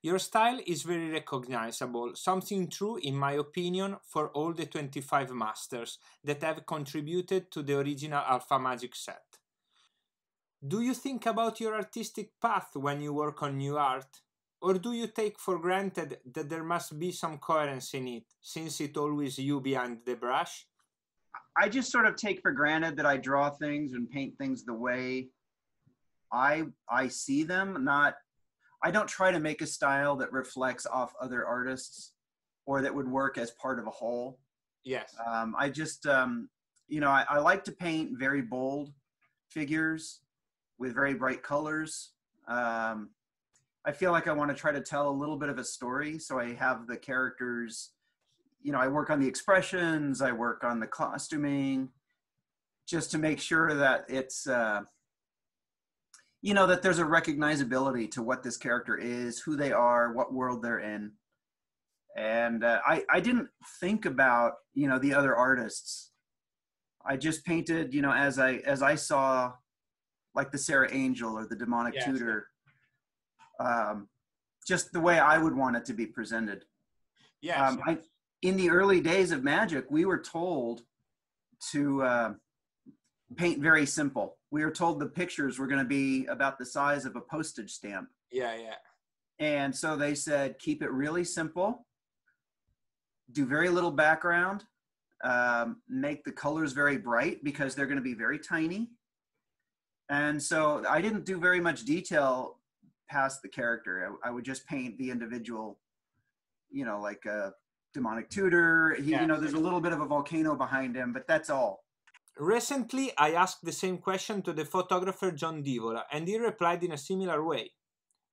Your style is very recognizable, something true, in my opinion, for all the 25 masters that have contributed to the original Alpha Magic set. Do you think about your artistic path when you work on new art? Or do you take for granted that there must be some coherence in it, since it's always you behind the brush? I just sort of take for granted that I draw things and paint things the way I I see them. Not I don't try to make a style that reflects off other artists or that would work as part of a whole. Yes. Um, I just um, you know I, I like to paint very bold figures with very bright colors. Um, I feel like I want to try to tell a little bit of a story, so I have the characters you know, I work on the expressions, I work on the costuming, just to make sure that it's, uh, you know, that there's a recognizability to what this character is, who they are, what world they're in. And uh, I, I didn't think about, you know, the other artists. I just painted, you know, as I as I saw, like the Serra Angel or the demonic Yes. tutor, um, just the way I would want it to be presented. yeah Um, I, in the early days of magic, we were told to uh, paint very simple. We were told the pictures were going to be about the size of a postage stamp. yeah, yeah. And so they said, keep it really simple, do very little background, um, make the colors very bright because they're going to be very tiny. And so I didn't do very much detail past the character. I, I would just paint the individual, you know, like a demonic tutor. He, Yeah. You know, there's a little bit of a volcano behind him, but that's all. Recently, I asked the same question to the photographer John Divola, and he replied in a similar way.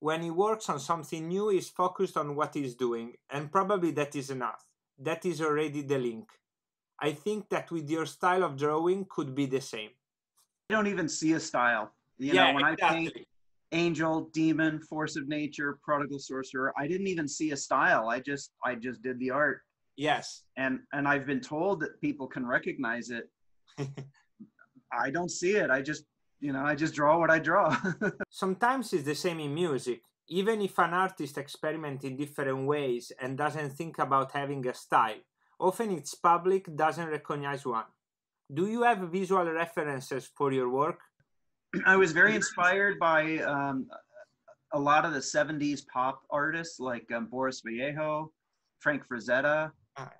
When he works on something new, he's focused on what he's doing, and probably that is enough. That is already the link. I think that with your style of drawing could be the same. I don't even see a style. You yeah, know, when I paint angel, demon, force of nature, prodigal sorcerer, I didn't even see a style. I just I just did the art. Yes. And and I've been told that people can recognize it. I don't see it. I just you know, I just draw what I draw. Sometimes it's the same in music. Even if an artist experiments in different ways and doesn't think about having a style, often its public doesn't recognize one. Do you have visual references for your work? I was very inspired by um, a lot of the 70s pop artists like um, Boris Vallejo, Frank Frazetta, Ah.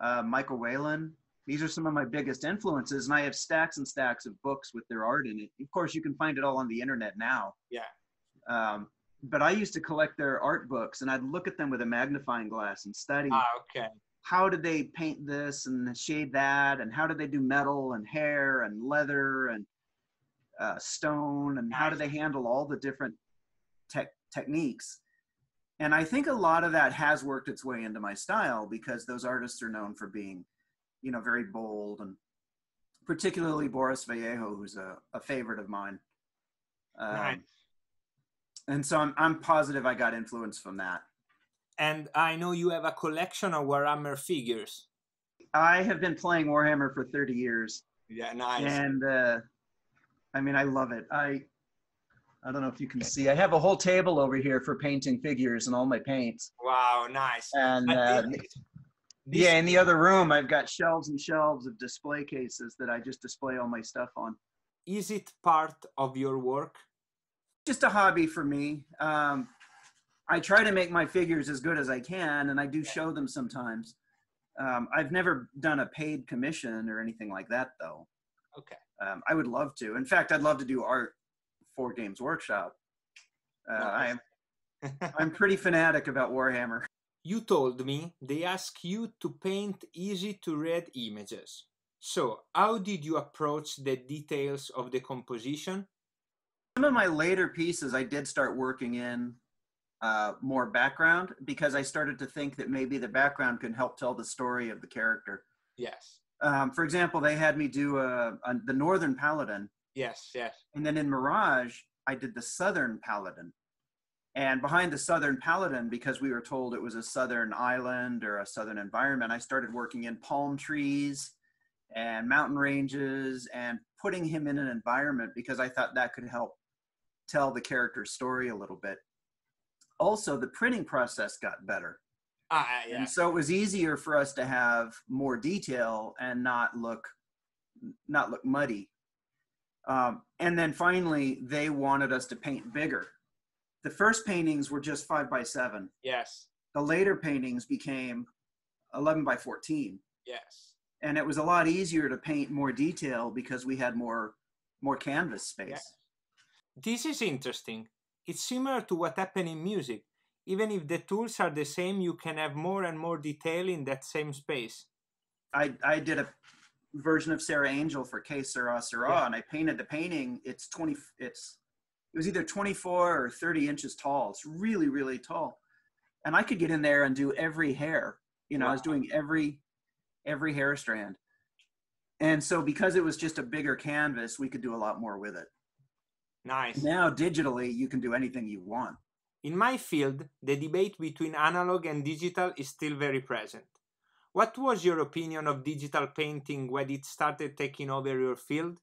uh, Michael Whelan. These are some of my biggest influences, and I have stacks and stacks of books with their art in it. Of course, you can find it all on the internet now. Yeah. Um, but I used to collect their art books, and I'd look at them with a magnifying glass and study Ah, okay. how did they paint this and shade that, and how did they do metal and hair and leather and uh, stone, and how do they handle all the different tech techniques? And I think a lot of that has worked its way into my style because those artists are known for being, you know, very bold and particularly Boris Vallejo, who's a, a favorite of mine. Um, Nice. And so I'm, I'm positive I got influence from that. And I know you have a collection of Warhammer figures. I have been playing Warhammer for 30 years. Yeah, nice. and uh, I mean, I love it. I I don't know if you can see. I have a whole table over here for painting figures and all my paints. Wow, nice. And uh, this- yeah, in the other room, I've got shelves and shelves of display cases that I just display all my stuff on. Is it part of your work? Just a hobby for me. Um, I try to make my figures as good as I can, and I do show them sometimes. Um, I've never done a paid commission or anything like that, though. Okay. Um, I would love to. In fact, I'd love to do art for Games Workshop. Uh, Nice. I'm I'm pretty fanatic about Warhammer. You told me they ask you to paint easy to read images. So, how did you approach the details of the composition? Some of my later pieces, I did start working in uh, more background because I started to think that maybe the background can help tell the story of the character. Yes. Um, for example, they had me do a, a, the Northern Paladin, Yes, yes. and then in Mirage, I did the Southern Paladin. And behind the Southern Paladin, because we were told it was a Southern island or a Southern environment, I started working in palm trees and mountain ranges and putting him in an environment because I thought that could help tell the character's story a little bit. also the printing process got better. Ah, yeah. And so it was easier for us to have more detail and not look not look muddy. Um, and then finally, they wanted us to paint bigger. The first paintings were just five by seven. Yes. The later paintings became 11 by 14. Yes. And it was a lot easier to paint more detail because we had more more canvas space. Yeah. This is interesting. It's similar to what happened in music. Even if the tools are the same, you can have more and more detail in that same space. I, I did a version of Serra Angel for K Sarah Sarah, Yeah. and I painted the painting. It's 20, it's, it was either 24 or 30 inches tall. It's really, really tall. And I could get in there and do every hair. You know, I was doing every, every hair strand. And so because it was just a bigger canvas, we could do a lot more with it. Nice. Now digitally, you can do anything you want. In my field, the debate between analog and digital is still very present. What was your opinion of digital painting when it started taking over your field?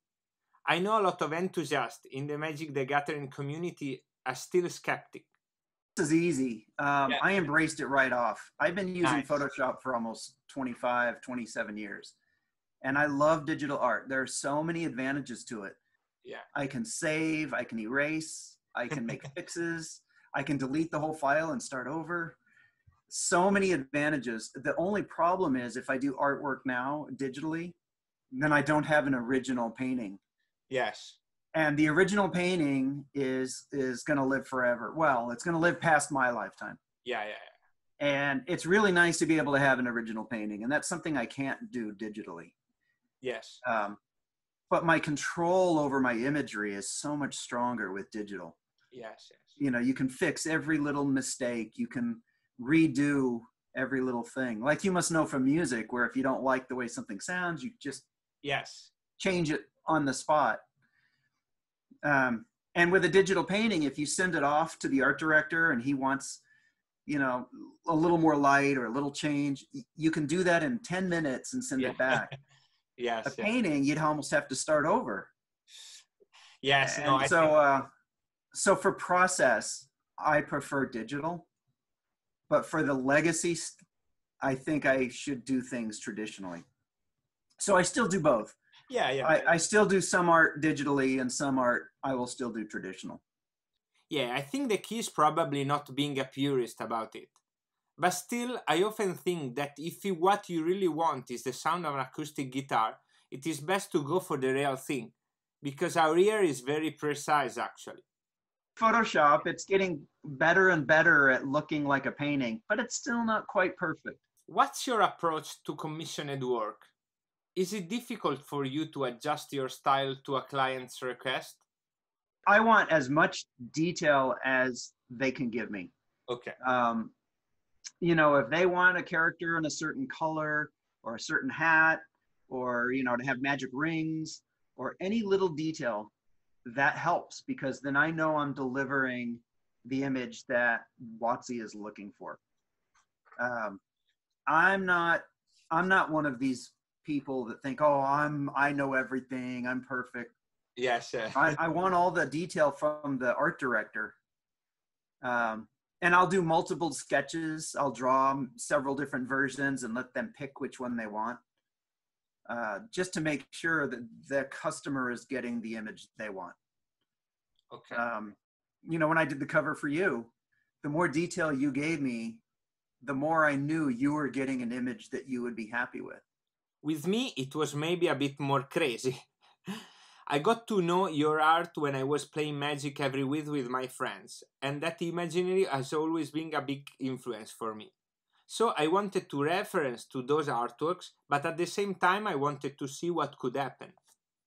I know a lot of enthusiasts in the Magic the Gathering community are still skeptic. This is easy. Um, Yeah. I embraced it right off. I've been using Nice. Photoshop for almost 25, 27 years. And I love digital art. There are so many advantages to it. Yeah. I can save, I can erase, I can make fixes, I can delete the whole file and start over. So many advantages. The only problem is if I do artwork now digitally, then I don't have an original painting. Yes. And the original painting is is going to live forever. Well, it's going to live past my lifetime Yeah, yeah, yeah. and it's really nice to be able to have an original painting and that's something i can't do digitally Yes. um, but my control over my imagery is so much stronger with digital Yes, yes. you know you can fix every little mistake you can redo every little thing like you must know from music where if you don't like the way something sounds you just Yes. change it on the spot um, and with a digital painting if you send it off to the art director and he wants you know a little more light or a little change you can do that in 10 minutes and send Yeah. it back Yes. a painting you'd almost have to start over Yes. No, and I so think- uh, so for process i prefer digital but for the legacy i think i should do things traditionally so i still do both yeah, yeah. I, I still do some art digitally and some art I will still do traditional. Yeah, I think the key is probably not being a purist about it. But still, I often think that if you, what you really want is the sound of an acoustic guitar, it is best to go for the real thing, because our ear is very precise actually. Photoshop, it's getting better and better at looking like a painting, but it's still not quite perfect. What's your approach to commissioned work? Is it difficult for you to adjust your style to a client's request? I want as much detail as they can give me. Okay. Um, you know, if they want a character in a certain color or a certain hat or, you know, to have magic rings or any little detail, that helps because then I know I'm delivering the image that Watsy is looking for. Um, I'm not, I'm not one of these people that think, oh, I'm, I know everything, I'm perfect. Yes. Yeah. I, I want all the detail from the art director. Um, and I'll do multiple sketches. I'll draw several different versions and let them pick which one they want. Uh, just to make sure that the customer is getting the image they want. okay. Um, you know, when I did the cover for you, the more detail you gave me, the more I knew you were getting an image that you would be happy with. With me, it was maybe a bit more crazy. I got to know your art when I was playing Magic every week with my friends, and that imaginary has always been a big influence for me. So I wanted to reference to those artworks, but at the same time, I wanted to see what could happen.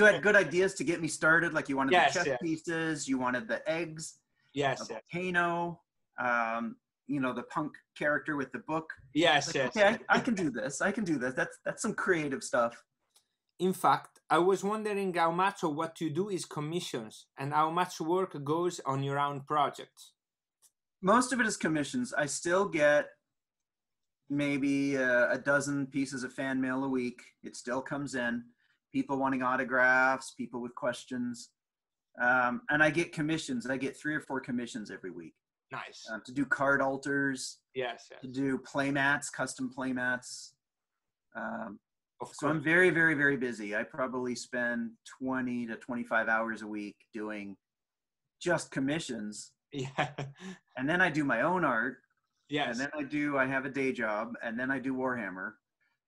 You had good ideas to get me started, like you wanted Yes, the chess yeah. pieces, you wanted the eggs, a Yes, volcano, um, you know, the punk character with the book. yes, Like, yes. okay, I, I can do this. I can do this. That's that's some creative stuff. In fact, I was wondering how much of what you do is commissions and how much work goes on your own projects. Most of it is commissions. I still get maybe a, a dozen pieces of fan mail a week. It still comes in. People wanting autographs, people with questions, um, and I get commissions. I get three or four commissions every week. Nice. uh, to do card alters, yes, yes. to do playmats, custom playmats. Um, so I'm very, very, very busy. I probably spend 20 to 25 hours a week doing just commissions. Yeah. And then I do my own art. yes. And then I do, I have a day job. And then I do Warhammer.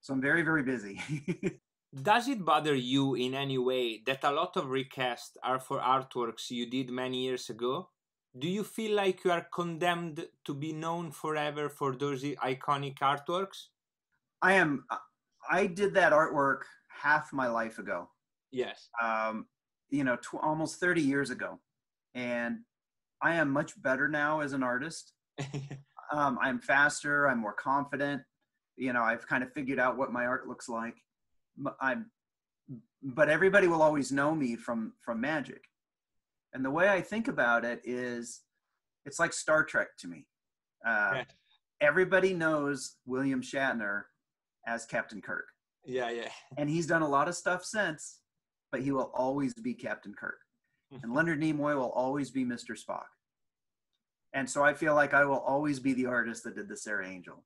So I'm very, very busy. Does it bother you in any way that a lot of requests are for artworks you did many years ago? Do you feel like you are condemned to be known forever for those iconic artworks? I am, I did that artwork half my life ago. Yes. um, you know, tw- almost 30 years ago. And I am much better now as an artist. Um, I'm faster, I'm more confident. You know, I've kind of figured out what my art looks like. I'm, but everybody will always know me from from magic. And the way I think about it is, it's like Star Trek to me. Uh, Yeah. Everybody knows William Shatner as Captain Kirk yeah, yeah. and he's done a lot of stuff since, but he will always be Captain Kirk. And Leonard Nimoy will always be Mr. Spock. And so I feel like I will always be the artist that did the Serra Angel.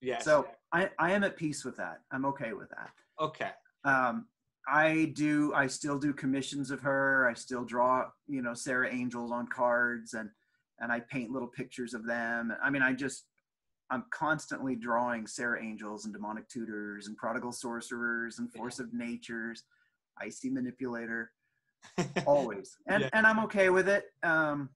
Yeah. So I, I am at peace with that. I'm okay with that. okay. Um, I do, I still do commissions of her. I still draw, you know, Serra Angels on cards and, and I paint little pictures of them. I mean, I just, I'm constantly drawing Serra Angels and demonic tutors and prodigal sorcerers and force of natures, icy manipulator, always. And Yeah. and I'm okay with it. Um,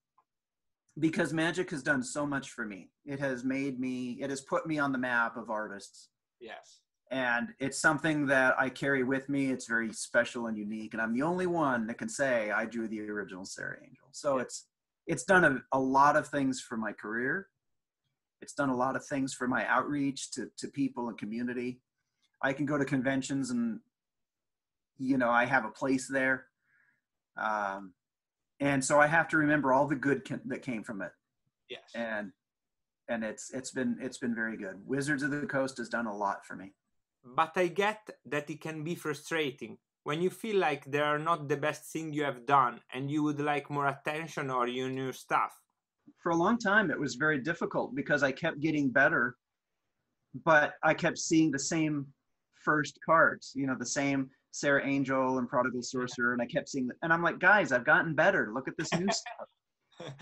because magic has done so much for me. It has made me, it has put me on the map of artists. yes. And it's something that I carry with me. It's very special and unique. And I'm the only one that can say I drew the original Serra Angel. So Yeah. it's it's done a, a lot of things for my career. It's done a lot of things for my outreach to, to people and community. I can go to conventions and, you know, I have a place there. Um, and so I have to remember all the good ca- that came from it. Yes. And, and it's, it's been, it's been very good. Wizards of the Coast has done a lot for me. But I get that it can be frustrating when you feel like they are not the best thing you have done and you would like more attention or your new stuff. For a long time, it was very difficult because I kept getting better, but I kept seeing the same first cards, you know, the same Serra Angel and Prodigal Sorcerer. And I kept seeing, and I'm like, guys, I've gotten better. Look at this new stuff.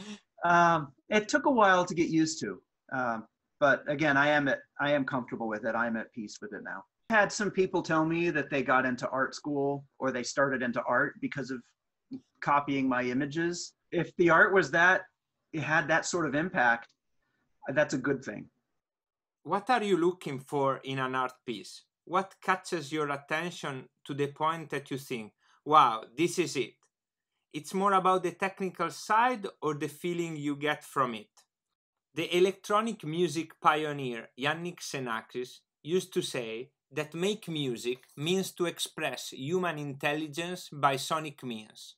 Um, it took a while to get used to. Um, but again, I am at, I am comfortable with it. I'm at peace with it now. Had some people tell me that they got into art school or they started into art because of copying my images. If the art was that, it had that sort of impact, that's a good thing. What are you looking for in an art piece? What catches your attention to the point that you think, wow, this is it? It's more about the technical side or the feeling you get from it. The electronic music pioneer Iannis Xenakis used to say that make music means to express human intelligence by sonic means.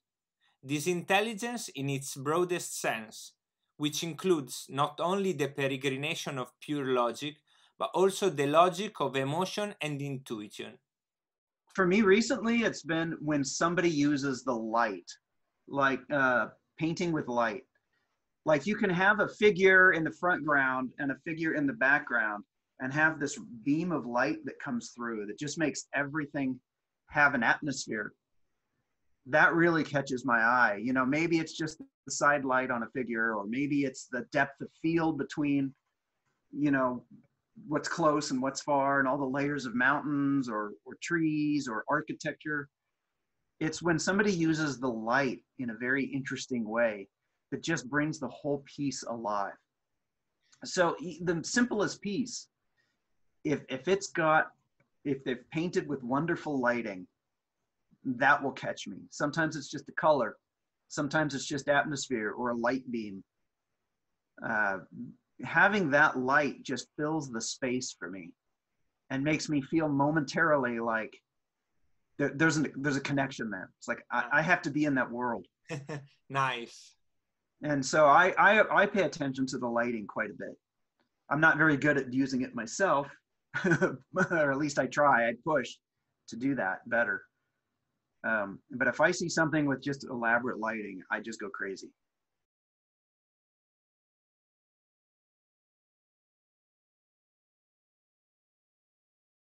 This intelligence in its broadest sense, which includes not only the peregrination of pure logic, but also the logic of emotion and intuition. For me recently, it's been when somebody uses the light, like uh, painting with light. Like you can have a figure in the front ground and a figure in the background and have this beam of light that comes through that just makes everything have an atmosphere. That really catches my eye. You know, maybe it's just the side light on a figure, or maybe it's the depth of field between, you know, what's close and what's far, and all the layers of mountains or, or trees or architecture. It's when somebody uses the light in a very interesting way that just brings the whole piece alive. So the simplest piece, if if it's got if they've painted with wonderful lighting, that will catch me. Sometimes it's just a color, sometimes it's just atmosphere or a light beam. Uh, having that light just fills the space for me and makes me feel momentarily like there, there's an there's a connection there. It's like I, I have to be in that world nice. and so I, I i pay attention to the lighting quite a bit i'm not very good at using it myself or at least i try i push to do that better. Um, but if i see something with just elaborate lighting i just go crazy